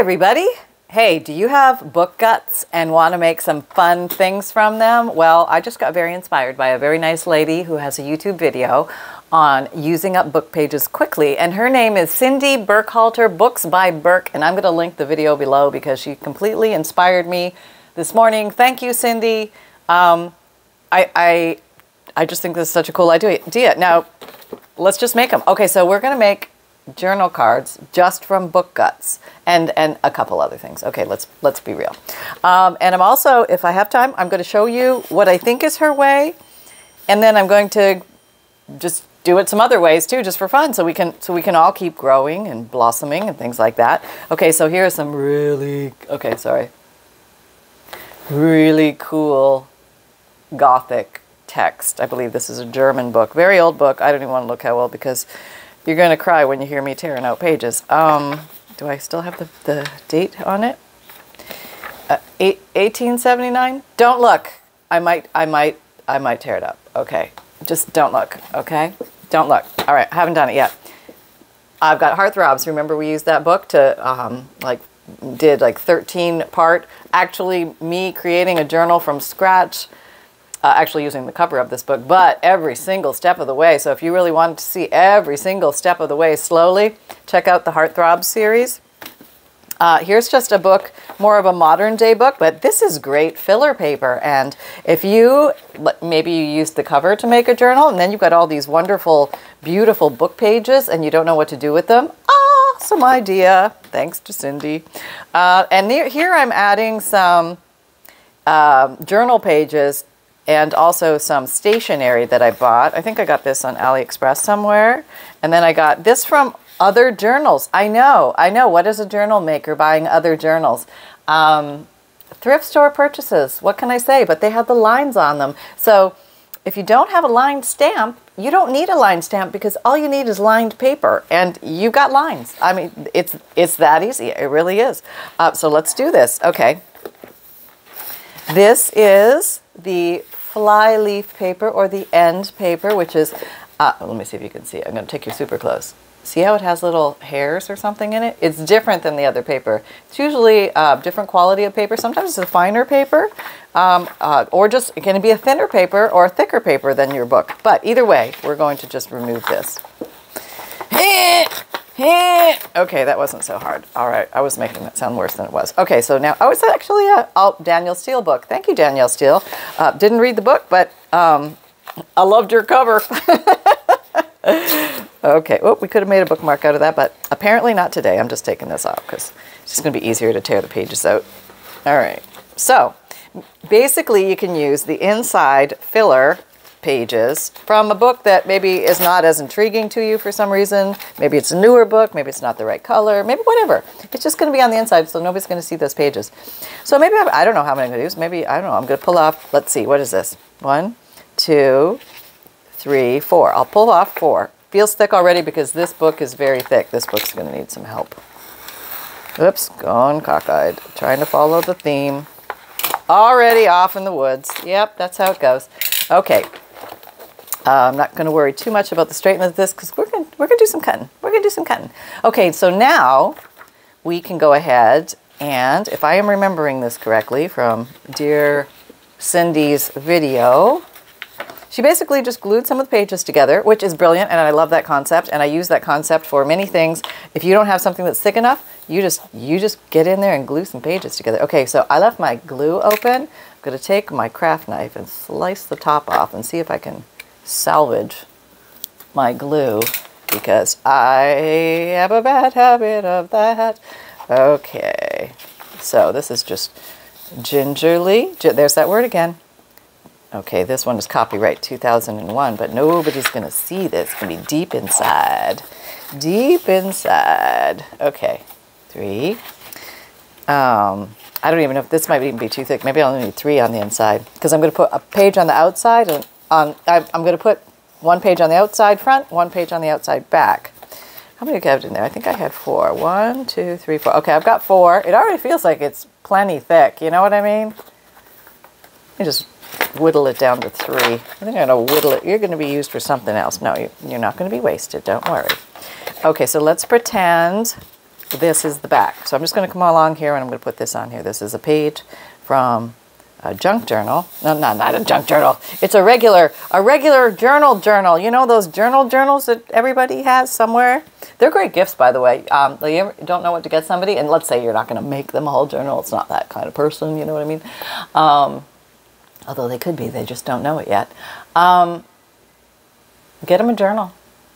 everybody. Hey, do you have book guts and want to make some fun things from them? Well, I just got very inspired by a very nice lady who has a YouTube video on using up book pages quickly. And her name is Cindy Burkhalter, Books by Burk. And I'm going to link the video below because she completely inspired me this morning. Thank you, Cindy. Um, I, I, I just think this is such a cool idea. Now, let's just make them. Okay, so we're going to make journal cards just from book guts and and a couple other things. Okay let's let's be real. Um, and i'm also if i have time i'm going to show you what i think is her way and then i'm going to just do it some other ways too just for fun so we can so we can all keep growing and blossoming and things like that. Okay so here's some really okay sorry. Really cool gothic text. I believe this is a german book very old book. I don't even want to look how old because you're going to cry when you hear me tearing out pages. Um, do I still have the, the date on it? Uh, eight, 1879? Don't look. I might, I might, I might tear it up. Okay. Just don't look. Okay. Don't look. All right. I haven't done it yet. I've got Heartthrobs. Remember we used that book to um, like did like 13 part actually me creating a journal from scratch uh, actually using the cover of this book, but every single step of the way. So if you really want to see every single step of the way slowly, check out the Heartthrob series. Uh, here's just a book, more of a modern day book, but this is great filler paper. And if you, maybe you used the cover to make a journal, and then you've got all these wonderful, beautiful book pages, and you don't know what to do with them, awesome idea. Thanks to Cindy. Uh, and here I'm adding some uh, journal pages and also some stationery that I bought. I think I got this on AliExpress somewhere. And then I got this from other journals. I know, I know. What is a journal maker buying other journals? Um, thrift store purchases. What can I say? But they have the lines on them. So if you don't have a lined stamp, you don't need a lined stamp because all you need is lined paper and you got lines. I mean, it's it's that easy. It really is. Uh, so let's do this. Okay. This is the fly leaf paper or the end paper, which is, uh, let me see if you can see. I'm going to take you super close. See how it has little hairs or something in it? It's different than the other paper. It's usually uh, different quality of paper. Sometimes it's a finer paper, um, uh, or just it can be a thinner paper or a thicker paper than your book. But either way, we're going to just remove this. Okay, that wasn't so hard. All right, I was making that sound worse than it was. Okay, so now, oh, it's actually a oh, Danielle Steel book. Thank you, Daniel Steel. Uh, didn't read the book, but um, I loved your cover. okay, well, we could have made a bookmark out of that, but apparently not today. I'm just taking this off because it's just going to be easier to tear the pages out. All right, so basically you can use the inside filler pages from a book that maybe is not as intriguing to you for some reason. Maybe it's a newer book, maybe it's not the right color, maybe whatever. It's just going to be on the inside, so nobody's going to see those pages. So maybe, I'm, I do not know how many I'm going to use. Maybe, I don't know, I'm going to pull off, let's see, what is this? One, two, three, four. I'll pull off four. Feels thick already because this book is very thick. This book's going to need some help. Oops, gone cockeyed. Trying to follow the theme. Already off in the woods. Yep, that's how it goes. Okay, uh, I'm not going to worry too much about the straightening of this because we're going we're gonna do some cutting. We're going to do some cutting. Okay, so now we can go ahead and, if I am remembering this correctly from dear Cindy's video, she basically just glued some of the pages together, which is brilliant, and I love that concept, and I use that concept for many things. If you don't have something that's thick enough, you just you just get in there and glue some pages together. Okay, so I left my glue open. I'm going to take my craft knife and slice the top off and see if I can salvage my glue because I have a bad habit of that. Okay, so this is just gingerly, there's that word again. Okay, this one is copyright 2001, but nobody's going to see this. It's going to be deep inside. Deep inside. Okay, three. Um, I don't even know if this might even be too thick. Maybe I'll only need three on the inside because I'm going to put a page on the outside and on, I, I'm going to put one page on the outside front, one page on the outside back. How many do I have in there? I think I had four. One, two, three, four. Okay, I've got four. It already feels like it's plenty thick. You know what I mean? You just whittle it down to three. I think I'm going to whittle it. You're going to be used for something else. No, you're not going to be wasted. Don't worry. Okay, so let's pretend this is the back. So I'm just going to come along here and I'm going to put this on here. This is a page from a junk journal. No, not not a junk journal. It's a regular a regular journal journal. You know those journal journals that everybody has somewhere. They're great gifts, by the way. Um, you don't know what to get somebody, and let's say you're not going to make them a whole journal. It's not that kind of person. You know what I mean? Um, although they could be, they just don't know it yet. Um, get them a journal.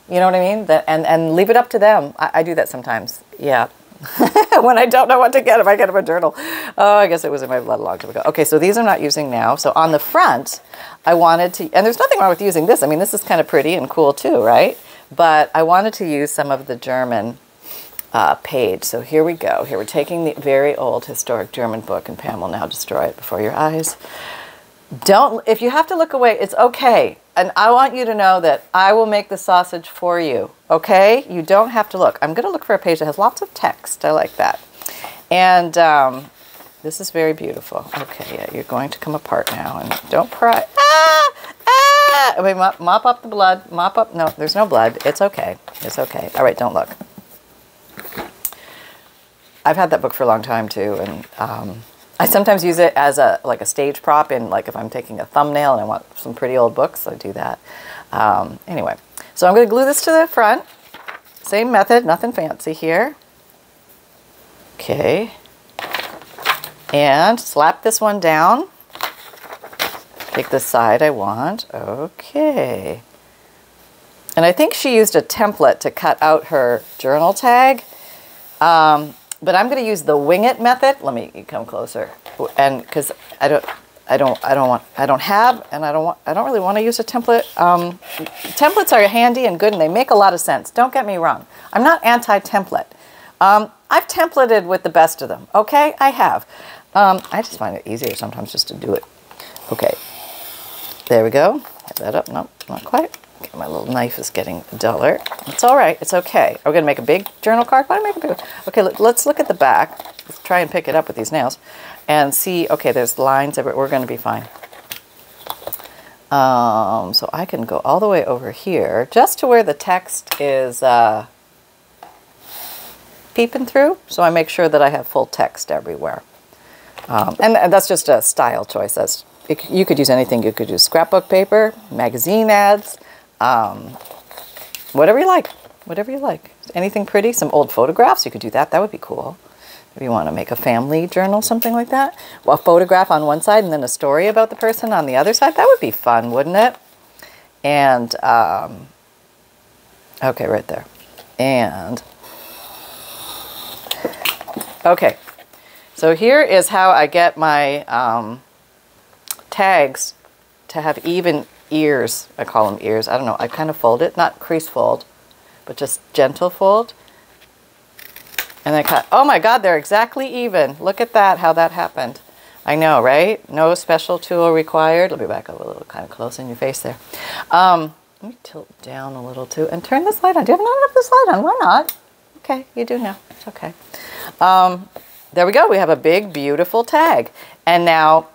You know what I mean? That, and, and leave it up to them. I, I do that sometimes. Yeah. when I don't know what to get if I get them a journal. Oh, I guess it was in my blood a long time ago. Okay, so these I'm not using now. So on the front, I wanted to, and there's nothing wrong with using this. I mean, this is kind of pretty and cool too, right? But I wanted to use some of the German uh, page. So here we go. Here we're taking the very old historic German book, and Pam will now destroy it before your eyes. Don't, if you have to look away, it's okay. And I want you to know that I will make the sausage for you, okay? You don't have to look. I'm going to look for a page that has lots of text. I like that. And um, this is very beautiful. Okay, yeah, you're going to come apart now. And don't cry. Ah! Ah! Mean, mop, mop up the blood. Mop up. No, there's no blood. It's okay. It's okay. All right, don't look. I've had that book for a long time, too. And... Um, I sometimes use it as a like a stage prop in like if I'm taking a thumbnail and I want some pretty old books, I do that. Um, anyway, so I'm going to glue this to the front. Same method, nothing fancy here. Okay. And slap this one down. Take the side I want. Okay. And I think she used a template to cut out her journal tag. Um, but I'm going to use the wing it method. Let me come closer. And because I don't, I don't, I don't want, I don't have, and I don't want, I don't really want to use a template. Um, templates are handy and good, and they make a lot of sense. Don't get me wrong. I'm not anti-template. Um, I've templated with the best of them. Okay, I have. Um, I just find it easier sometimes just to do it. Okay, there we go. Get that up. Nope, not quite. Okay, my little knife is getting duller. It's all right. It's okay. Are we going to make a big journal card? Why make a big one? Okay, let's look at the back. Let's try and pick it up with these nails and see. Okay, there's lines everywhere. We're going to be fine. Um, so I can go all the way over here just to where the text is uh, peeping through. So I make sure that I have full text everywhere. Um, and, and, that's just a style choice. That's, it, you could use anything. You could use scrapbook paper, magazine ads, um, whatever you like, whatever you like. Anything pretty, some old photographs, you could do that. That would be cool. If you want to make a family journal, something like that. Well, a photograph on one side and then a story about the person on the other side. That would be fun, wouldn't it? And, um, okay, right there. And, okay. So here is how I get my um, tags to have even ears. I call them ears. I don't know. I kind of fold it, not crease fold, but just gentle fold. And I cut. Oh my God, they're exactly even. Look at that, how that happened. I know, right? No special tool required. Let me back up a little, kind of close in your face there. Um, let me tilt down a little too and turn this light on. Do you have not have this light on? Why not? Okay, you do now. It's okay. Um, there we go. We have a big, beautiful tag. And now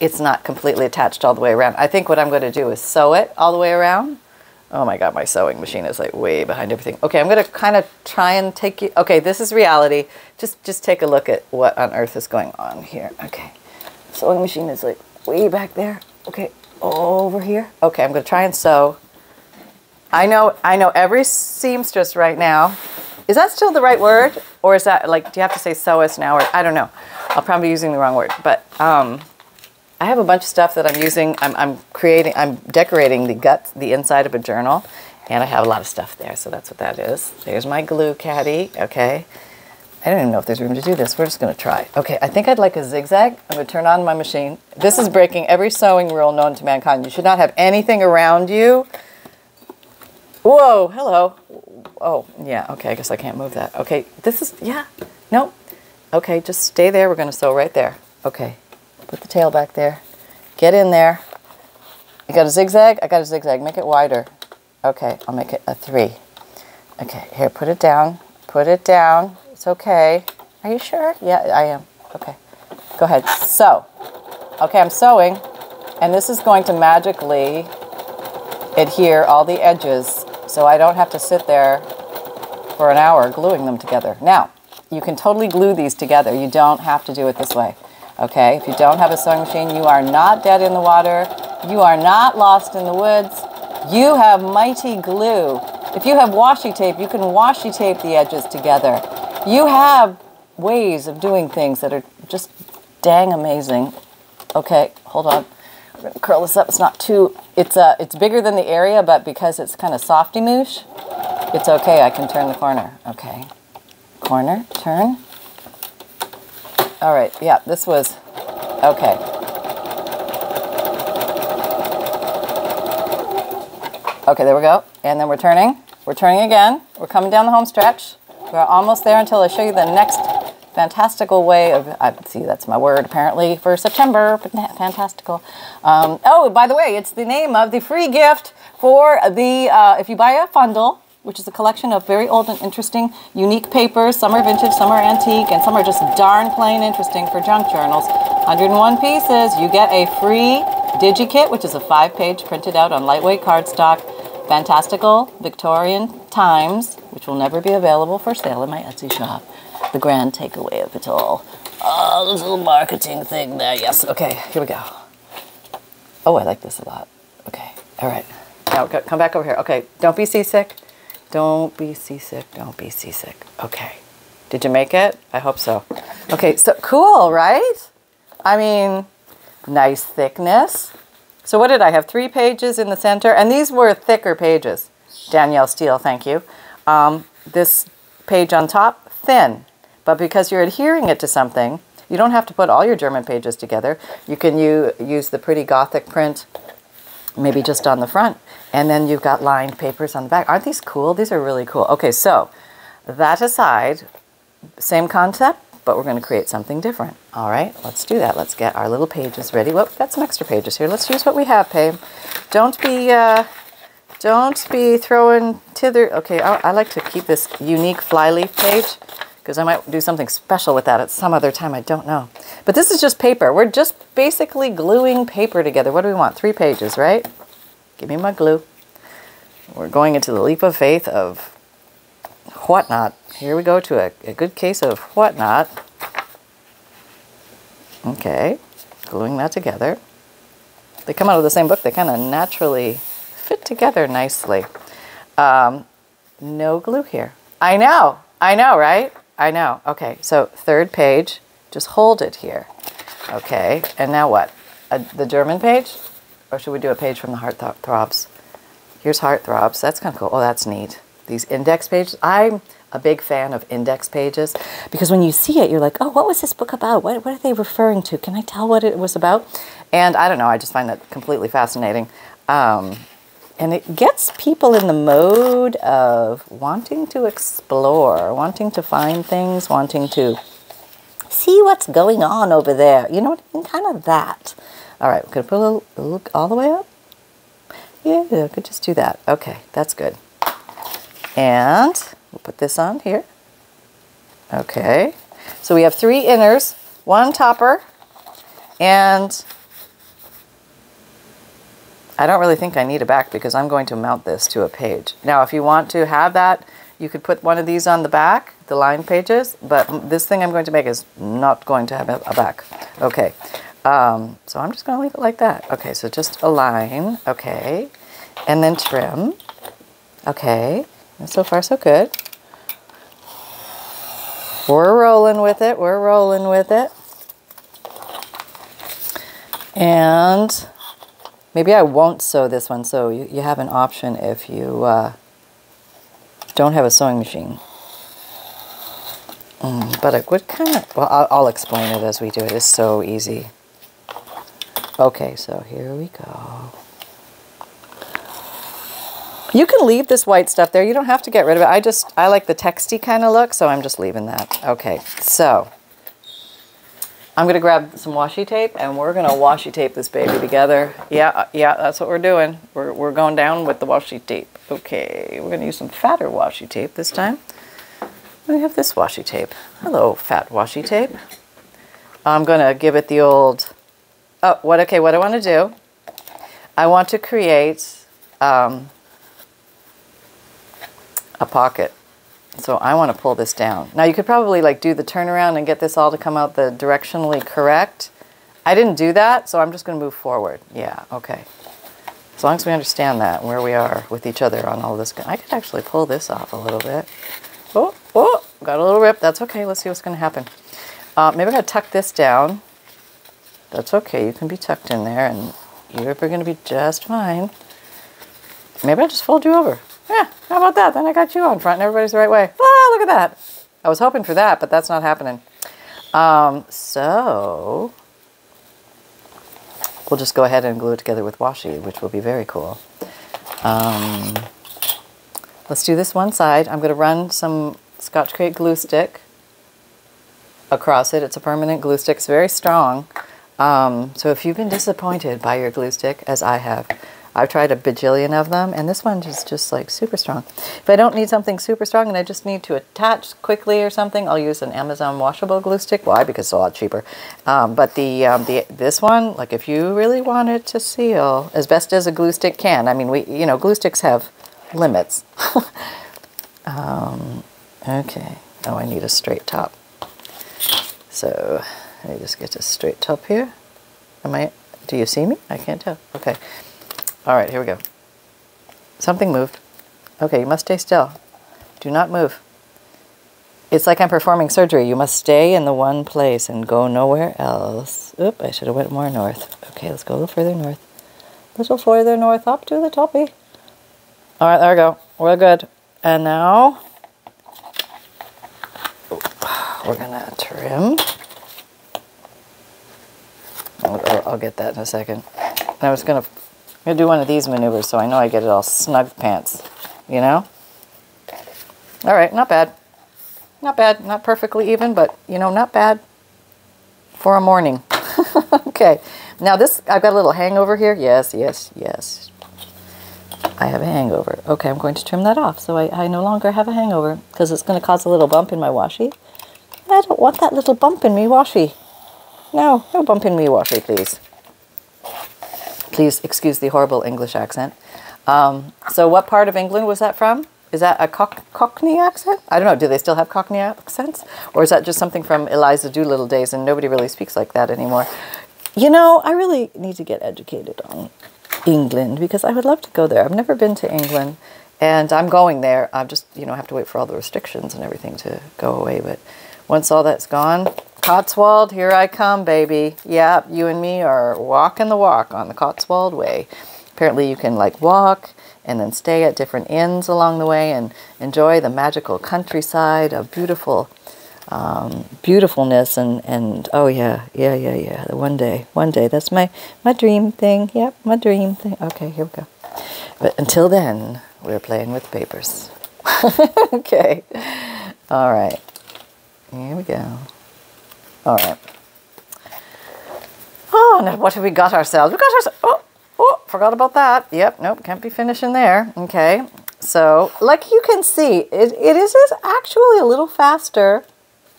it's not completely attached all the way around. I think what I'm going to do is sew it all the way around. Oh my God, my sewing machine is like way behind everything. Okay, I'm going to kind of try and take you. Okay, this is reality. Just, just take a look at what on earth is going on here. Okay, sewing machine is like way back there. Okay, over here. Okay, I'm going to try and sew. I know, I know every seamstress right now. Is that still the right word? Or is that like, do you have to say sewist now? Or I don't know. I'll probably be using the wrong word. But um, I have a bunch of stuff that I'm using. I'm, I'm creating, I'm decorating the gut, the inside of a journal, and I have a lot of stuff there, so that's what that is. There's my glue caddy, okay. I don't even know if there's room to do this. We're just going to try. Okay, I think I'd like a zigzag. I'm going to turn on my machine. This is breaking every sewing rule known to mankind. You should not have anything around you. Whoa, hello. Oh, yeah, okay, I guess I can't move that. Okay, this is, yeah, nope. Okay, just stay there. We're going to sew right there. Okay, Put the tail back there. Get in there. You got a zigzag? I got a zigzag. Make it wider. Okay, I'll make it a three. Okay, here, put it down. Put it down. It's okay. Are you sure? Yeah, I am. Okay. Go ahead. Sew. Okay, I'm sewing. And this is going to magically adhere all the edges so I don't have to sit there for an hour gluing them together. Now, you can totally glue these together. You don't have to do it this way. Okay, if you don't have a sewing machine, you are not dead in the water. You are not lost in the woods. You have mighty glue. If you have washi tape, you can washi tape the edges together. You have ways of doing things that are just dang amazing. Okay, hold on. I'm gonna curl this up. It's not too. It's uh, it's bigger than the area, but because it's kind of softy moosh, it's okay. I can turn the corner. Okay, corner, turn. All right. Yeah, this was okay. Okay, there we go. And then we're turning. We're turning again. We're coming down the home stretch. We're almost there until I show you the next fantastical way of, I see that's my word apparently for September, fantastical. Um, oh, by the way, it's the name of the free gift for the, uh, if you buy a fundle, which is a collection of very old and interesting, unique papers. Some are vintage, some are antique, and some are just darn plain interesting for junk journals. 101 pieces. You get a free DigiKit, which is a five-page printed out on lightweight cardstock. Fantastical Victorian Times, which will never be available for sale in my Etsy shop the grand takeaway of it all. Oh, this little marketing thing there. Yes. Okay, here we go. Oh, I like this a lot. Okay. All right. Now come back over here. Okay. Don't be seasick. Don't be seasick. Don't be seasick. Okay. Did you make it? I hope so. Okay. So cool, right? I mean, nice thickness. So what did I have? Three pages in the center, and these were thicker pages. Danielle Steel, thank you. Um, this page on top, thin. But because you're adhering it to something, you don't have to put all your German pages together. You can use the pretty Gothic print, maybe just on the front, and then you've got lined papers on the back. Aren't these cool? These are really cool. Okay, so that aside, same concept, but we're going to create something different. All right, let's do that. Let's get our little pages ready. Whoop, got some extra pages here. Let's use what we have, Pam. Don't be, uh, don't be throwing tither. Okay, I, I like to keep this unique flyleaf page because I might do something special with that at some other time. I don't know. But this is just paper. We're just basically gluing paper together. What do we want? Three pages, right? Give me my glue. We're going into the leap of faith of whatnot. Here we go to a, a good case of whatnot. Okay, gluing that together. They come out of the same book. They kind of naturally fit together nicely. Um, no glue here. I know. I know, right? I know. Okay, so third page, just hold it here. Okay, and now what? A, the German page? Or should we do a page from the Heart th Throbs? Here's Heart Throbs. That's kind of cool. Oh, that's neat. These index pages. I'm a big fan of index pages because when you see it, you're like, oh, what was this book about? What, what are they referring to? Can I tell what it was about? And I don't know. I just find that completely fascinating. Um, and it gets people in the mode of wanting to explore, wanting to find things, wanting to see what's going on over there. You know? Kind of that. All right, we're going to put a little, little all the way up. Yeah, I could just do that. Okay, that's good. And we'll put this on here. Okay, so we have three inners, one topper, and I don't really think I need a back because I'm going to mount this to a page. Now, if you want to have that, you could put one of these on the back, the line pages, but this thing I'm going to make is not going to have a back. Okay, um, so I'm just going to leave it like that. Okay, so just align. okay, and then trim. Okay, and so far so good. We're rolling with it, we're rolling with it. And Maybe I won't sew this one, so you, you have an option if you uh, don't have a sewing machine. Mm, but it would kind of, well, I'll, I'll explain it as we do it. It's so easy. Okay, so here we go. You can leave this white stuff there. You don't have to get rid of it. I just, I like the texty kind of look, so I'm just leaving that. Okay, so I'm going to grab some washi tape and we're going to washi tape this baby together. Yeah, uh, yeah, that's what we're doing. We're, we're going down with the washi tape. Okay, we're going to use some fatter washi tape this time. We have this washi tape. Hello, fat washi tape. I'm going to give it the old, oh, what, okay, what I want to do, I want to create um, a pocket So I want to pull this down. Now you could probably like do the turnaround and get this all to come out the directionally correct. I didn't do that, so I'm just going to move forward. Yeah, okay. As long as we understand that, where we are with each other on all this. I could actually pull this off a little bit. Oh, oh, got a little rip. That's okay. Let's see what's going to happen. Uh, maybe I got to tuck this down. That's okay. You can be tucked in there, and you're going to be just fine. Maybe I'll just fold you over. Yeah, how about that? Then I got you on front and everybody's the right way. Ah, look at that. I was hoping for that, but that's not happening. Um, so we'll just go ahead and glue it together with washi, which will be very cool. Um, let's do this one side. I'm going to run some Scotch-Crate glue stick across it. It's a permanent glue stick. It's very strong. Um, so if you've been disappointed by your glue stick, as I have, I've tried a bajillion of them, and this one is just like super strong. If I don't need something super strong and I just need to attach quickly or something, I'll use an Amazon washable glue stick. Why? Because it's a lot cheaper. Um, but the um, the this one, like if you really want it to seal as best as a glue stick can, I mean, we you know glue sticks have limits. um, okay. Oh, I need a straight top. So let me just get a straight top here. Am I? Do you see me? I can't tell. Okay. All right, here we go. Something moved. Okay, you must stay still. Do not move. It's like I'm performing surgery. You must stay in the one place and go nowhere else. Oop, I should have went more north. Okay, let's go a little further north. A little further north, up to the toppy. All right, there we go. We're good. And now we're gonna trim. I'll, I'll, get that in a second. I was gonna I'm gonna do one of these maneuvers so I know I get it all snug pants, you know? All right, not bad. Not bad, not perfectly even, but you know, not bad for a morning. okay, now this, I've got a little hangover here. Yes, yes, yes. I have a hangover. Okay, I'm going to trim that off so I, I no longer have a hangover because it's going to cause a little bump in my washi. I don't want that little bump in me washi. No, no bump in me washi, please. Please excuse the horrible English accent. Um, so what part of England was that from? Is that a Cockney accent? I don't know. Do they still have Cockney accents? Or is that just something from Eliza Doolittle days and nobody really speaks like that anymore? You know, I really need to get educated on England because I would love to go there. I've never been to England and I'm going there. I just, you know, have to wait for all the restrictions and everything to go away. But once all that's gone, Cotswold, here I come, baby. Yeah, you and me are walking the walk on the Cotswold Way. Apparently you can like walk and then stay at different inns along the way and enjoy the magical countryside of beautiful um, beautifulness and, and oh yeah, yeah, yeah, yeah. One day, one day. That's my, my dream thing. Yep, my dream thing. Okay, here we go. But until then, we're playing with papers. okay. All right. Here we go. All right. Oh, now what have we got ourselves? We got ourselves. Oh, oh, forgot about that. Yep, nope, can't be finishing there. Okay. So, like you can see, it, it is actually a little faster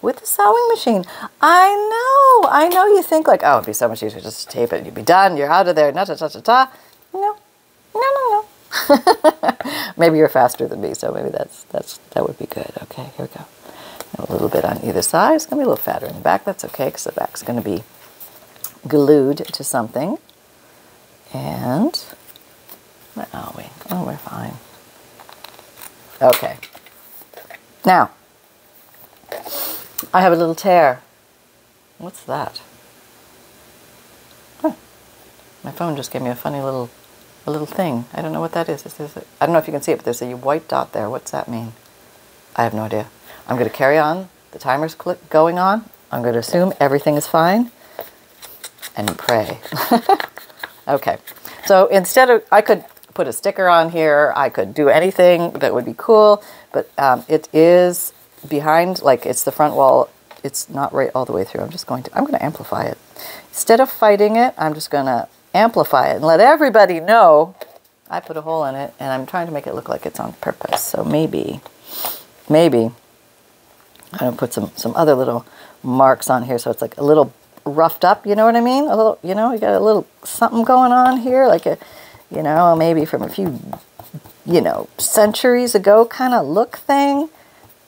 with the sewing machine. I know, I know you think like, oh, it'd be so much easier just tape it and you'd be done, you're out of there, na ta ta ta ta. No, no, no, no. maybe you're faster than me, so maybe that's, that's, that would be good. Okay, here we go a little bit on either side. It's going to be a little fatter in the back. That's okay because the back's going to be glued to something. And where are we? Oh, we're fine. Okay. Now, I have a little tear. What's that? Huh. My phone just gave me a funny little a little thing. I don't know what that is. This is I don't know if you can see it, but there's a white dot there. What's that mean? I have no idea. I'm going to carry on. The timer's click going on. I'm going to assume everything is fine and pray. okay. So instead of, I could put a sticker on here. I could do anything that would be cool, but um, it is behind, like it's the front wall. It's not right all the way through. I'm just going to, I'm going to amplify it. Instead of fighting it, I'm just going to amplify it and let everybody know I put a hole in it and I'm trying to make it look like it's on purpose. So maybe, maybe I'm put some, some other little marks on here so it's like a little roughed up, you know what I mean? A little, you know, you got a little something going on here, like a, you know, maybe from a few, you know, centuries ago kind of look thing.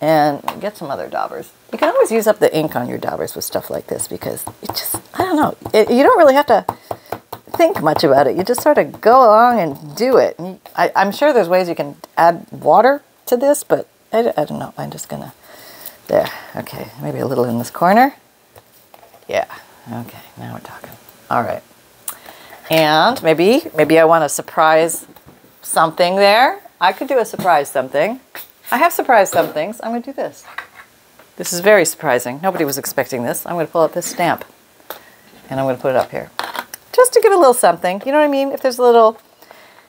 and get some other daubers. You can always use up the ink on your daubers with stuff like this because it just, I don't know, it, you don't really have to think much about it. You just sort of go along and do it. And I, am sure there's ways you can add water to this, but I, I don't know. I'm just going to, there. Okay, maybe a little in this corner. Yeah, okay, now we're talking. All right. And maybe, maybe I want to surprise something there. I could do a surprise something. I have surprised some things. I'm going to do this. This is very surprising. Nobody was expecting this. I'm going to pull out this stamp and I'm going to put it up here. Just to give a little something. You know what I mean? If there's a little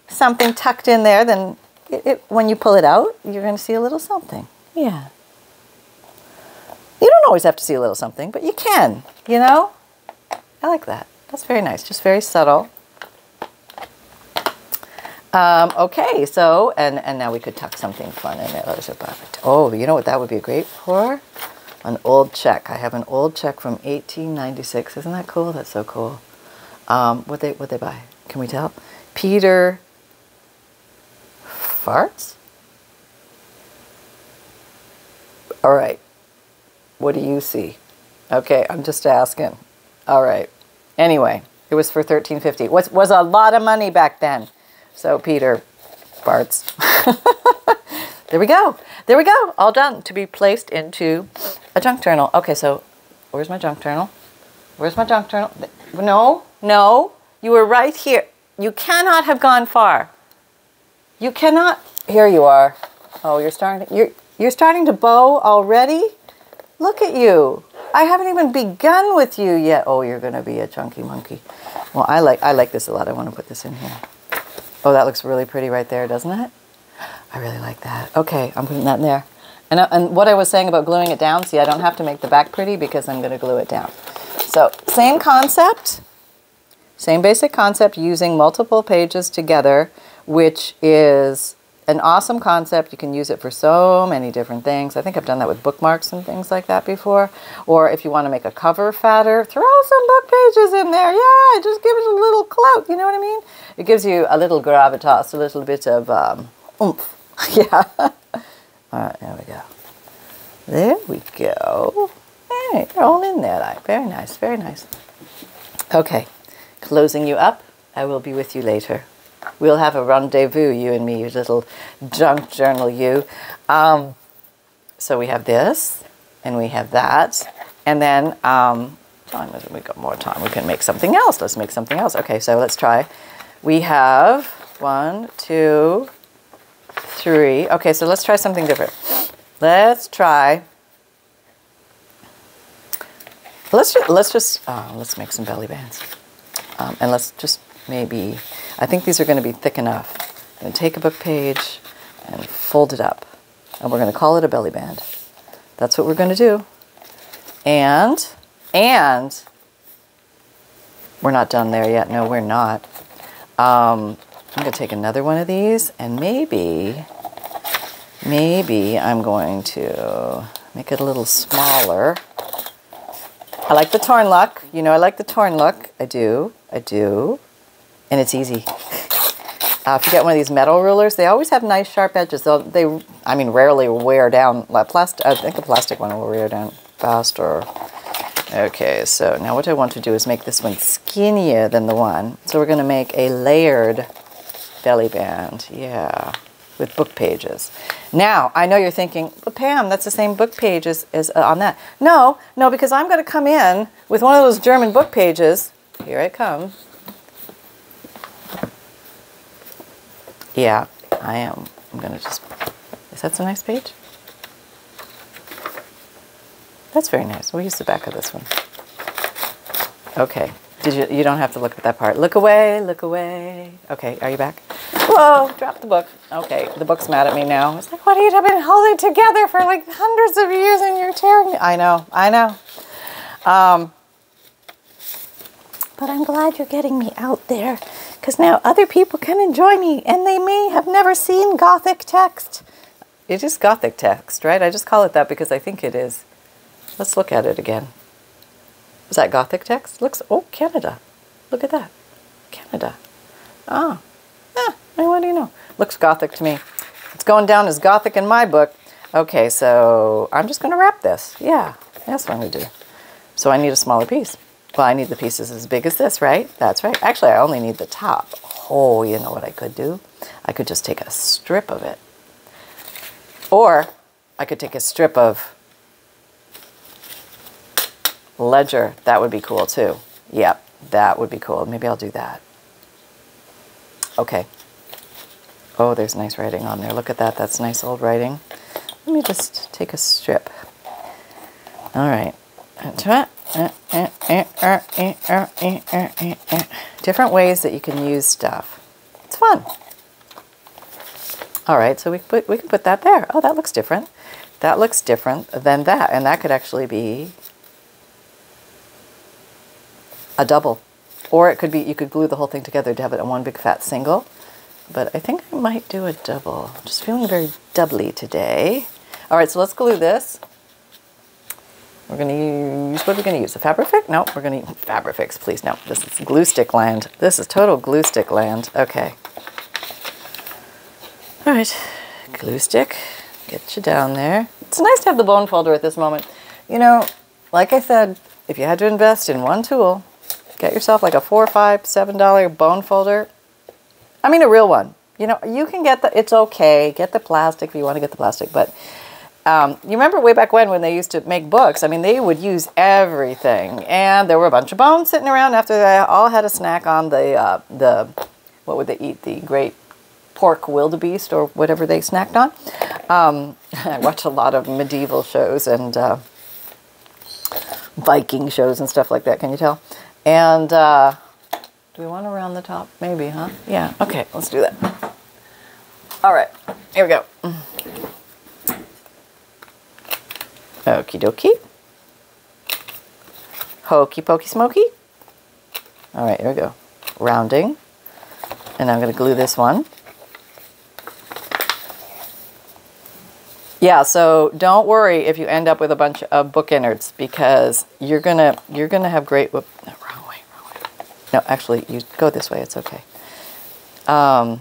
something tucked in there, then it, it, when you pull it out, you're going to see a little something. Yeah. You don't always have to see a little something, but you can, you know? I like that. That's very nice. Just very subtle. Um, okay, so, and, and now we could tuck something fun in there. Oh, you know what that would be great for? An old check. I have an old check from 1896. Isn't that cool? That's so cool. Um, what they what they buy? Can we tell? Peter farts. All right. What do you see? Okay, I'm just asking. All right. Anyway, it was for 1350. Was was a lot of money back then. So Peter farts. there we go. There we go. All done to be placed into a junk journal. Okay, so where's my junk journal? Where's my junk journal? No, no. You were right here. You cannot have gone far. You cannot. Here you are. Oh, you're starting. You're you're starting to bow already. Look at you. I haven't even begun with you yet. Oh, you're going to be a chunky monkey. Well, I like I like this a lot. I want to put this in here. Oh, that looks really pretty right there, doesn't it? I really like that. Okay, I'm putting that in there. And, uh, and what I was saying about gluing it down, see, I don't have to make the back pretty because I'm going to glue it down. So same concept, same basic concept using multiple pages together, which is an awesome concept. You can use it for so many different things. I think I've done that with bookmarks and things like that before. Or if you want to make a cover fatter, throw some book pages in there. Yeah, just give it a little clout. You know what I mean? It gives you a little gravitas, a little bit of um, oomph. yeah. All right, there we go. There we go. Hey, they're all in there. Like. Very nice, very nice. Okay, closing you up. I will be with you later. We'll have a rendezvous, you and me, you little junk journal, you. Um, so we have this, and we have that, and then um, time we got more time. We can make something else. Let's make something else. Okay, so let's try. We have one, two, three. Okay, so let's try something different. Let's try. Let's just, let's just oh, let's make some belly bands, um, and let's just maybe I think these are going to be thick enough. I'm going to take a book page and fold it up. And we're going to call it a belly band. That's what we're going to do. And, and, we're not done there yet. No, we're not. Um, I'm going to take another one of these and maybe, maybe I'm going to make it a little smaller. I like the torn look. You know I like the torn look. I do. I do and it's easy. Uh, if you get one of these metal rulers, they always have nice sharp edges. They'll, they, I mean, rarely wear down. Plastic, I think a plastic one will wear down faster. Okay, so now what I want to do is make this one skinnier than the one. So we're going to make a layered belly band. Yeah, with book pages. Now, I know you're thinking, but Pam, that's the same book pages as uh, on that. No, no, because I'm going to come in with one of those German book pages. Here it comes. Yeah, I am. I'm going to just... Is that a nice page? That's very nice. We'll use the back of this one. Okay. Did you, you don't have to look at that part. Look away, look away. Okay, are you back? Whoa, drop the book. Okay, the book's mad at me now. It's like, what have you been holding together for like hundreds of years and you're tearing I know, I know. Um, but I'm glad you're getting me out there because now other people can enjoy me and they may have never seen Gothic text. It is Gothic text, right? I just call it that because I think it is. Let's look at it again. Is that Gothic text? Looks, oh, Canada. Look at that. Canada. Ah, yeah, what do you know? Looks Gothic to me. It's going down as Gothic in my book. Okay, so I'm just going to wrap this. Yeah, that's what I'm going to do. So I need a smaller piece. Well, I need the pieces as big as this, right? That's right. Actually, I only need the top. Oh, you know what I could do? I could just take a strip of it. Or I could take a strip of ledger. That would be cool too. Yep, that would be cool. Maybe I'll do that. Okay. Oh, there's nice writing on there. Look at that. That's nice old writing. Let me just take a strip. All right. Different ways that you can use stuff. It's fun. All right, so we, put, we can put that there. Oh, that looks different. That looks different than that. And that could actually be a double. Or it could be, you could glue the whole thing together to have it in one big fat single. But I think I might do a double. Just feeling very doubly today. All right, so let's glue this. We're going to use, what are we going to use? A Fabrifix? No, we're going to use Fabrifix, please. No, this is glue stick land. This is total glue stick land. Okay. All right, glue stick, get you down there. It's nice to have the bone folder at this moment. You know, like I said, if you had to invest in one tool, get yourself like a four, five, seven dollar bone folder. I mean, a real one. You know, you can get the, it's okay. Get the plastic if you want to get the plastic. But um, you remember way back when, when they used to make books, I mean, they would use everything. And there were a bunch of bones sitting around after they all had a snack on the, uh, the what would they eat? The great pork wildebeest or whatever they snacked on. Um, I watch a lot of medieval shows and uh, Viking shows and stuff like that. Can you tell? And uh, do we want to round the top? Maybe, huh? Yeah. Okay, let's do that. All right, here we go. Okie dokie. Hokey pokey smoky. All right, here we go. Rounding. And I'm going to glue this one. Yeah, so don't worry if you end up with a bunch of book innards because you're gonna you're gonna have great. Whoop, no, wrong way, wrong way. No, actually, you go this way. It's okay. Um,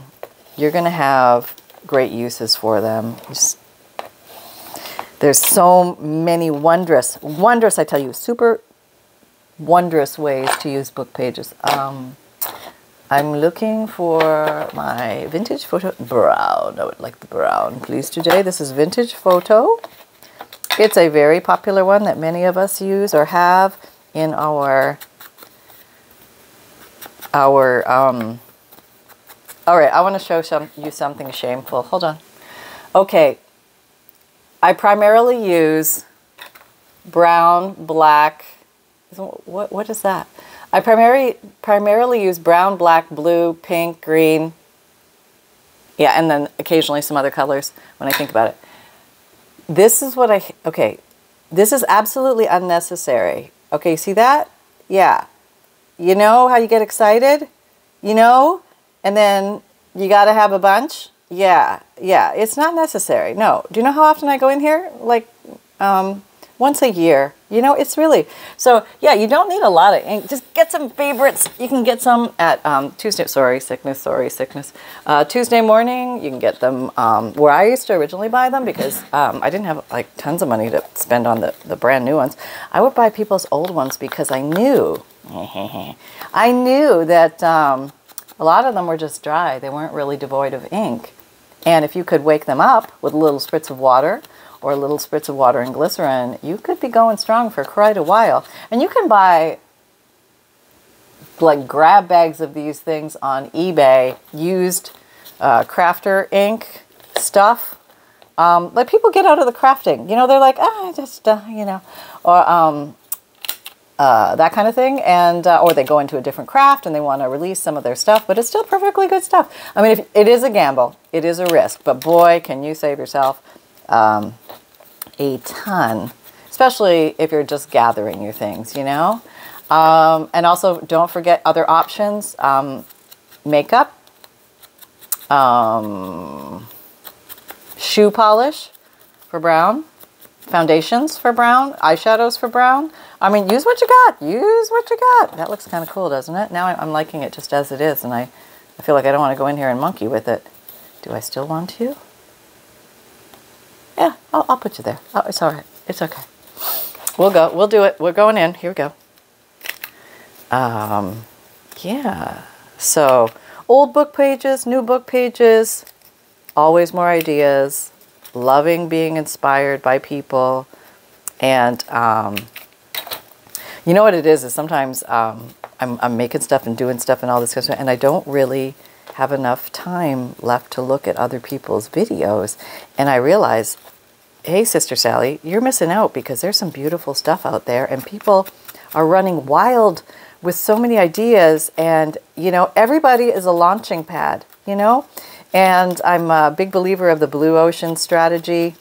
you're gonna have great uses for them. Just, there's so many wondrous, wondrous. I tell you, super wondrous ways to use book pages. Um, I'm looking for my vintage photo brown. I would like the brown, please, today. This is vintage photo. It's a very popular one that many of us use or have in our our um all right i want to show some you something shameful hold on okay i primarily use brown black what what is that I primarily primarily use brown, black, blue, pink, green. Yeah, and then occasionally some other colors when I think about it. This is what I okay. This is absolutely unnecessary. Okay, see that? Yeah. You know how you get excited? You know? And then you got to have a bunch? Yeah. Yeah, it's not necessary. No. Do you know how often I go in here? Like um once a year. You know, it's really so. Yeah, you don't need a lot of ink. Just get some favorites. You can get some at um, Tuesday. Sorry, sickness. Sorry, sickness. Uh, Tuesday morning, you can get them um, where I used to originally buy them because um, I didn't have like tons of money to spend on the the brand new ones. I would buy people's old ones because I knew, I knew that um, a lot of them were just dry. They weren't really devoid of ink. And if you could wake them up with little spritz of water or a little spritz of water and glycerin, you could be going strong for quite a while. And you can buy like grab bags of these things on eBay, used uh, crafter ink stuff. Um, like people get out of the crafting, you know, they're like, ah, just, uh, you know, or um, uh, that kind of thing. And, uh, or they go into a different craft and they want to release some of their stuff, but it's still perfectly good stuff. I mean, if, it is a gamble, it is a risk, but boy, can you save yourself um, a ton, especially if you're just gathering your things, you know? Um, and also, don't forget other options um, makeup, um, shoe polish for brown, foundations for brown, eyeshadows for brown. I mean, use what you got. Use what you got. That looks kind of cool, doesn't it? Now I'm liking it just as it is, and I, I feel like I don't want to go in here and monkey with it. Do I still want to? Yeah, I'll, I'll put you there. Oh, it's all right. It's okay. We'll go. We'll do it. We're going in. Here we go. Um, yeah. So, old book pages, new book pages, always more ideas, loving being inspired by people. And um, you know what it is, is sometimes um, I'm, I'm making stuff and doing stuff and all this stuff, and I don't really have enough time left to look at other people's videos. And I realize, hey, Sister Sally, you're missing out because there's some beautiful stuff out there, and people are running wild with so many ideas. And, you know, everybody is a launching pad, you know? And I'm a big believer of the blue ocean strategy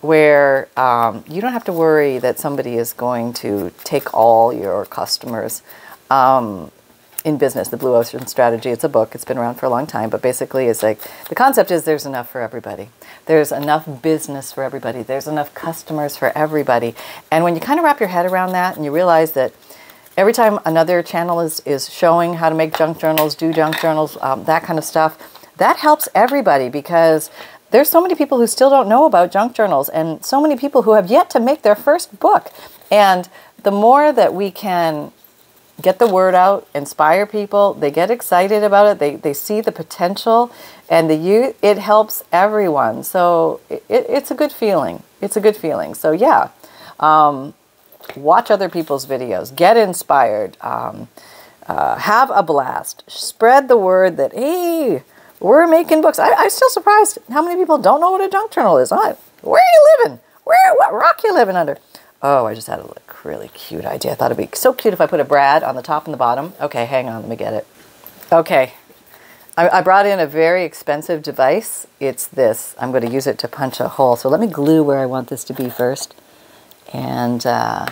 where um, you don't have to worry that somebody is going to take all your customers. Um, in business, the Blue Ocean Strategy. It's a book. It's been around for a long time, but basically, it's like the concept is there's enough for everybody. There's enough business for everybody. There's enough customers for everybody. And when you kind of wrap your head around that, and you realize that every time another channel is is showing how to make junk journals, do junk journals, um, that kind of stuff, that helps everybody because there's so many people who still don't know about junk journals and so many people who have yet to make their first book. And the more that we can get the word out, inspire people, they get excited about it, they, they see the potential, and the youth, it helps everyone. So it, it's a good feeling. It's a good feeling. So, yeah, um, watch other people's videos, get inspired, um, uh, have a blast, spread the word that, hey, we're making books. I, I'm still surprised how many people don't know what a junk journal is. I, where are you living? Where, what rock are you living under? Oh, I just had a really cute idea. I thought it'd be so cute if I put a brad on the top and the bottom. Okay, hang on, let me get it. Okay, I, I brought in a very expensive device. It's this. I'm going to use it to punch a hole. So let me glue where I want this to be first. And uh,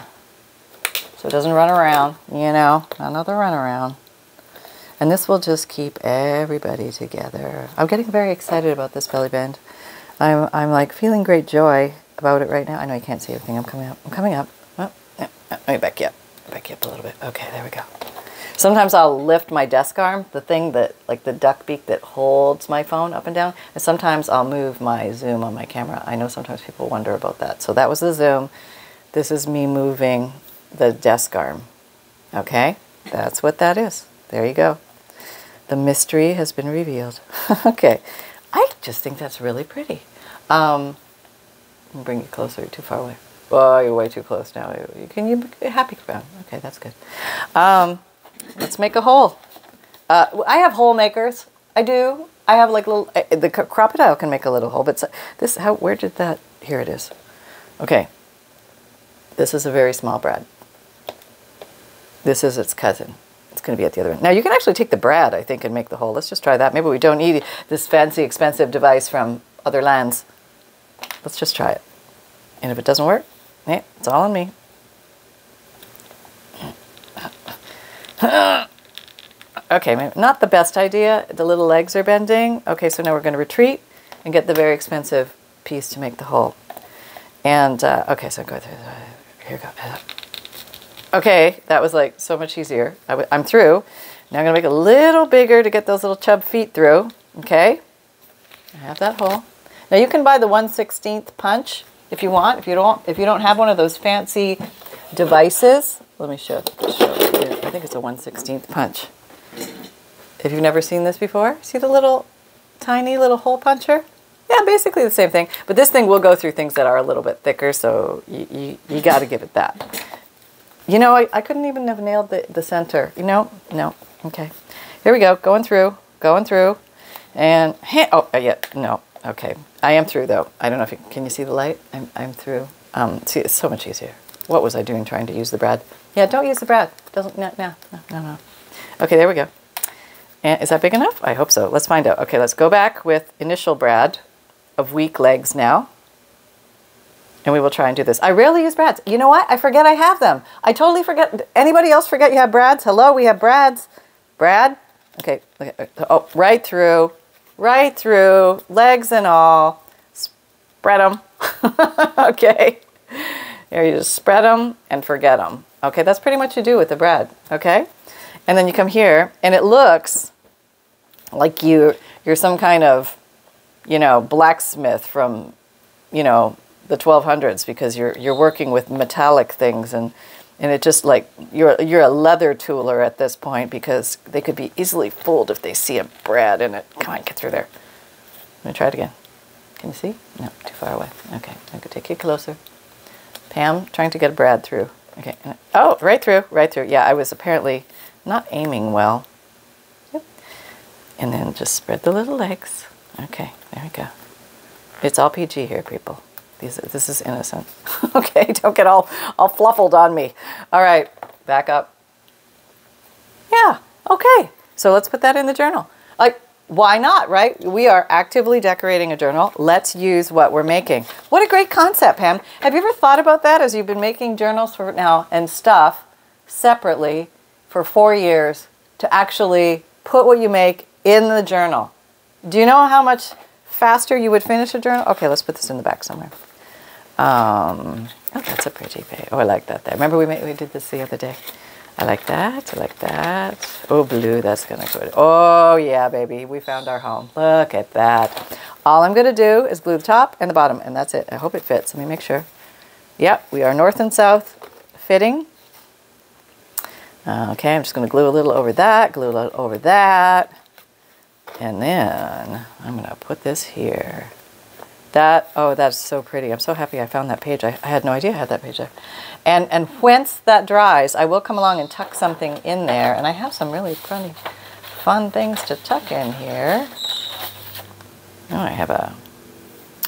so it doesn't run around, you know, another run around. And this will just keep everybody together. I'm getting very excited about this belly band. I'm, I'm like feeling great joy about it right now. I know you can't see everything. I'm coming up. I'm coming up. Oh, yeah, me back you up. Back you up a little bit. Okay, there we go. Sometimes I'll lift my desk arm, the thing that, like the duck beak that holds my phone up and down. And sometimes I'll move my zoom on my camera. I know sometimes people wonder about that. So that was the zoom. This is me moving the desk arm. Okay, that's what that is. There you go. The mystery has been revealed. okay, I just think that's really pretty. Um, bring it closer. Too far away. Oh, you're way too close now. Can you be happy crown? Okay, that's good. Um, let's make a hole. Uh, I have hole makers. I do. I have like little. Uh, the crocodile can make a little hole, but this how? Where did that? Here it is. Okay. This is a very small brad. This is its cousin. It's going to be at the other end. Now you can actually take the brad, I think, and make the hole. Let's just try that. Maybe we don't need this fancy, expensive device from other lands. Let's just try it. And if it doesn't work, hey, it's all on me. okay, not the best idea. The little legs are bending. Okay, so now we're going to retreat and get the very expensive piece to make the hole. And, uh, okay, so go through. Here we go. Okay, that was like so much easier. i w I'm through. Now I'm to make it a little bigger to get those little chub feet through. Okay, I have that hole. Now you can buy the 1 16th punch if you want. If you don't, if you don't have one of those fancy devices, let me show, show you. I think it's a 1 16th punch. If you've never seen this before, see the little tiny little hole puncher? Yeah, basically the same thing. But this thing will go through things that are a little bit thicker, so you, you, you got to give it that. You know, I, I couldn't even have nailed the, the center. You know? No. Okay. Here we go. Going through. Going through. And, oh, yeah, no. Okay. I am through though. I don't know if you can you see the light? I'm, I'm through. Um, see, it's so much easier. What was I doing trying to use the brad? Yeah, don't use the brad. Doesn't, no, no, no, no. Okay, there we go. And is that big enough? I hope so. Let's find out. Okay, let's go back with initial brad of weak legs now. And we will try and do this. I rarely use brads. You know what? I forget I have them. I totally forget. Anybody else forget you have brads? Hello, we have brads. Brad? Okay, okay. Uh, oh, right through right through, legs and all. Spread them. okay. Here you just spread them and forget them. Okay, that's pretty much you do with the bread. Okay, and then you come here, and it looks like you you're some kind of, you know, blacksmith from you know, the 1200s because you're you're working with metallic things and and it just like you're you're a leather tooler at this point because they could be easily fooled if they see a brad in it. Come on, get through there. Let me try it again. Can you see? No, too far away. Okay, I'm gonna take you closer. Pam, trying to get a brad through. Okay. Oh, right through, right through. Yeah, I was apparently not aiming well. Yep. And then just spread the little legs. Okay, there we go. It's all PG here, people. This is innocent. okay, don't get all, all fluffled on me. All right, back up. Yeah, okay. So let's put that in the journal. Like, why not, right? We are actively decorating a journal. Let's use what we're making. What a great concept, Pam. Have you ever thought about that as you've been making journals for now and stuff separately for four years to actually put what you make in the journal? Do you know how much faster you would finish a journal? Okay, let's put this in the back somewhere. Um, oh, that's a pretty page. Oh, I like that there. Remember we made, we did this the other day. I like that. I like that. Oh, blue. That's going to go. Oh, yeah, baby. We found our home. Look at that. All I'm going to do is glue the top and the bottom, and that's it. I hope it fits. Let me make sure. Yep, we are north and south fitting. Okay, I'm just going to glue a little over that, glue a little over that. And then I'm going to put this here. That, oh, that's so pretty. I'm so happy I found that page. I, I, had no idea I had that page. And, and whence that dries, I will come along and tuck something in there. And I have some really funny, fun things to tuck in here. Oh, I have a,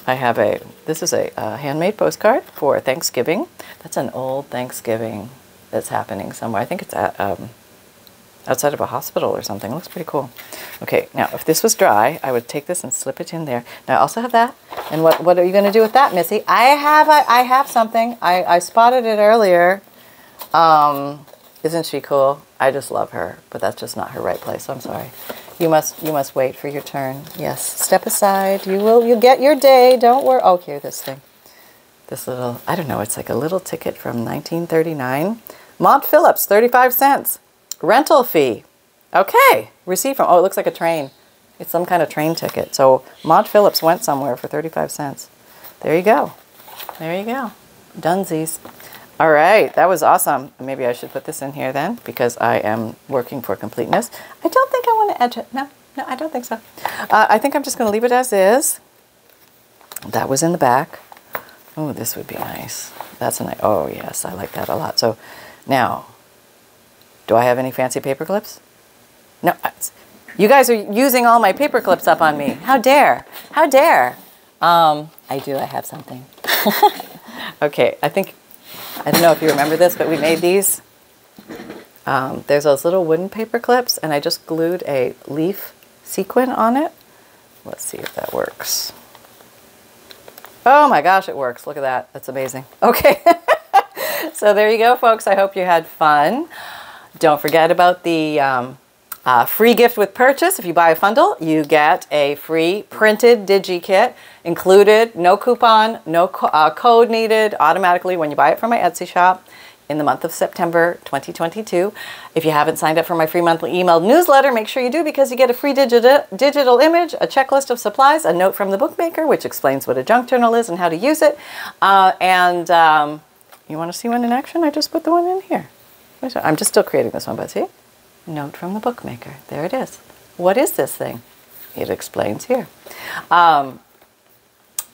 I have a, this is a, a handmade postcard for Thanksgiving. That's an old Thanksgiving that's happening somewhere. I think it's at, um, outside of a hospital or something. It looks pretty cool. Okay, now if this was dry, I would take this and slip it in there. Now I also have that. And what, what are you going to do with that, Missy? I have I, have something. I, I spotted it earlier. Um, isn't she cool? I just love her, but that's just not her right place. I'm sorry. You must you must wait for your turn. Yes, step aside. You will you get your day. Don't worry. Oh, here, this thing. This little I don't know. It's like a little ticket from 1939. Mont Phillips, 35 cents. Rental fee. Okay. Receipt from, oh, it looks like a train. It's some kind of train ticket. So Mont Phillips went somewhere for 35 cents. There you go. There you go. Dunsies. All right, that was awesome. Maybe I should put this in here then because I am working for completeness. I don't think I want to edge it. No, no, I don't think so. Uh, I think I'm just going to leave it as is. That was in the back. Oh, this would be nice. That's a nice, oh yes, I like that a lot. So now do I have any fancy paper clips? No. You guys are using all my paper clips up on me. How dare? How dare? Um, I do. I have something. okay. I think, I don't know if you remember this, but we made these. Um, there's those little wooden paper clips, and I just glued a leaf sequin on it. Let's see if that works. Oh my gosh, it works. Look at that. That's amazing. Okay. so there you go, folks. I hope you had fun. Don't forget about the um, uh, free gift with purchase. If you buy a fundle, you get a free printed digi kit included. No coupon, no co uh, code needed automatically when you buy it from my Etsy shop in the month of September 2022. If you haven't signed up for my free monthly email newsletter, make sure you do because you get a free digital, digital image, a checklist of supplies, a note from the bookmaker, which explains what a junk journal is and how to use it. Uh, and um, you want to see one in action? I just put the one in here. I'm just still creating this one, but see? Note from the bookmaker. There it is. What is this thing? It explains here. Um,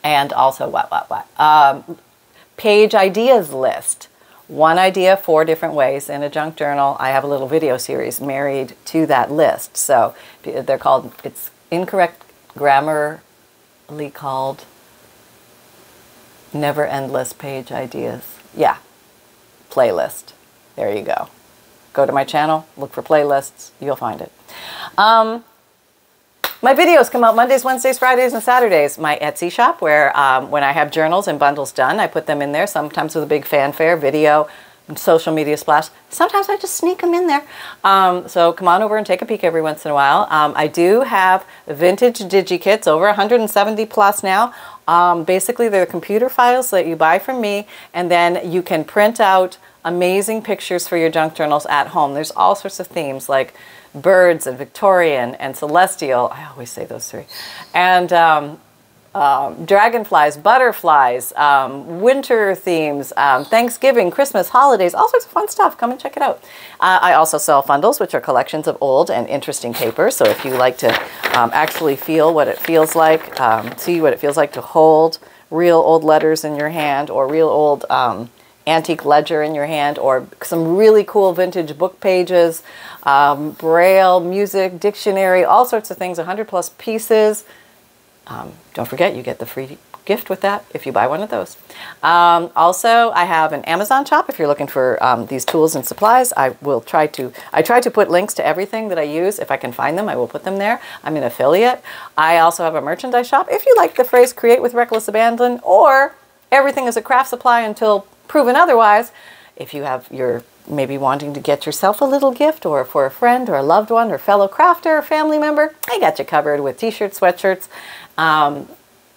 and also what, what, what? Um, page ideas list. One idea, four different ways in a junk journal. I have a little video series married to that list. So they're called, it's incorrect grammarly called never endless page ideas. Yeah, playlist. There you go. Go to my channel, look for playlists, you'll find it. Um, my videos come out Mondays, Wednesdays, Fridays, and Saturdays. My Etsy shop, where um, when I have journals and bundles done, I put them in there, sometimes with a big fanfare, video, social media splash. Sometimes I just sneak them in there. Um, so come on over and take a peek every once in a while. Um, I do have vintage DigiKits, over 170 plus now. Um, basically, they're computer files that you buy from me, and then you can print out amazing pictures for your junk journals at home. There's all sorts of themes like birds and Victorian and celestial. I always say those three. And um, um, dragonflies, butterflies, um, winter themes, um, Thanksgiving, Christmas, holidays, all sorts of fun stuff. Come and check it out. Uh, I also sell fundles, which are collections of old and interesting papers. So if you like to um, actually feel what it feels like, um, see what it feels like to hold real old letters in your hand or real old um, antique ledger in your hand or some really cool vintage book pages, um, braille, music, dictionary, all sorts of things, 100 plus pieces. Um, don't forget, you get the free gift with that if you buy one of those. Um, also, I have an Amazon shop if you're looking for um, these tools and supplies. I will try to, I try to put links to everything that I use. If I can find them, I will put them there. I'm an affiliate. I also have a merchandise shop. If you like the phrase create with reckless abandon or everything is a craft supply until proven otherwise, if you have your maybe wanting to get yourself a little gift or for a friend or a loved one or fellow crafter or family member, I got you covered with t-shirts, sweatshirts, um,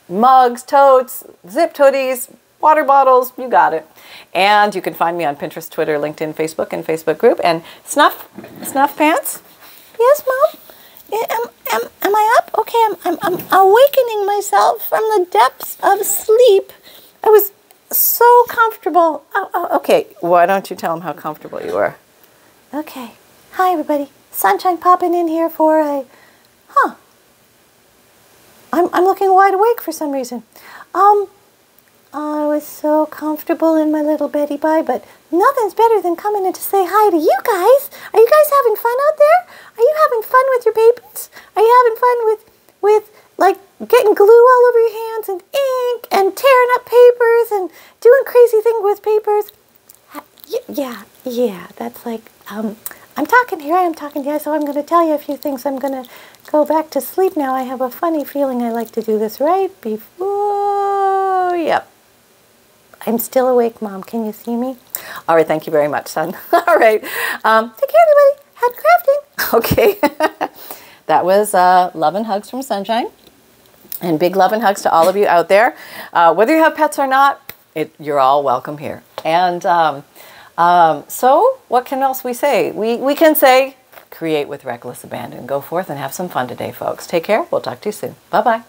mugs, totes, zipped hoodies, water bottles, you got it. And you can find me on Pinterest, Twitter, LinkedIn, Facebook, and Facebook group. And Snuff, Snuff Pants? Yes, Mom? Am, am, am I up? Okay, I'm, I'm, I'm awakening myself from the depths of sleep. I was so comfortable. Oh, oh, okay, why don't you tell them how comfortable you are? Okay. Hi, everybody. Sunshine popping in here for a... Huh. I'm, I'm looking wide awake for some reason. Um, I was so comfortable in my little Betty Bye, but nothing's better than coming in to say hi to you guys. Are you guys having fun out there? Are you having fun with your papers? Are you having fun with, with like getting glue all over your hands and ink and tearing up papers and doing crazy things with papers? Yeah, yeah, that's like, um, I'm talking, here I am talking to you, so I'm going to tell you a few things. I'm going to go back to sleep now. I have a funny feeling I like to do this right before, yep. I'm still awake, Mom. Can you see me? All right, thank you very much, son. all right. Um, take care, everybody. Happy crafting. Okay. that was uh, Love and Hugs from Sunshine. And big love and hugs to all of you out there. Uh, whether you have pets or not, it, you're all welcome here. And um, um, so, what can else we say? We, we can say, create with reckless abandon. Go forth and have some fun today, folks. Take care. We'll talk to you soon. Bye bye.